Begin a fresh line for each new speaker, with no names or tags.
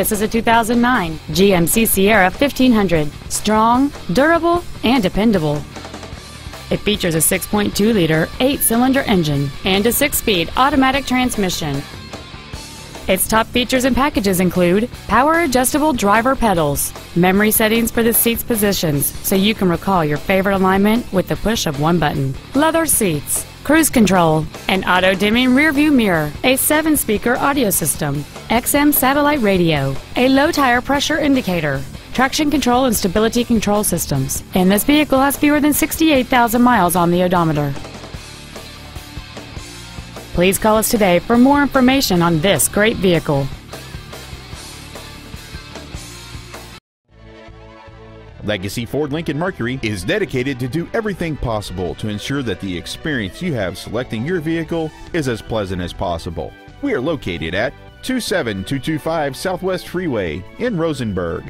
This is a 2009 GMC Sierra 1500. Strong, durable, and dependable. It features a 6.2-liter, eight-cylinder engine and a six-speed automatic transmission. Its top features and packages include power adjustable driver pedals, memory settings for the seat's positions so you can recall your favorite alignment with the push of one button, leather seats, cruise control, an auto dimming rearview mirror, a seven speaker audio system, XM satellite radio, a low tire pressure indicator, traction control and stability control systems, and this vehicle has fewer than 68,000 miles on the odometer. Please call us today for more information on this great vehicle.
Legacy Ford Lincoln Mercury is dedicated to do everything possible to ensure that the experience you have selecting your vehicle is as pleasant as possible. We are located at 27225 Southwest Freeway in Rosenberg.